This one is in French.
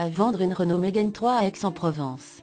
À vendre une Renault Mégane 3 à Aix-en-Provence.